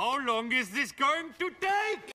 How long is this going to take?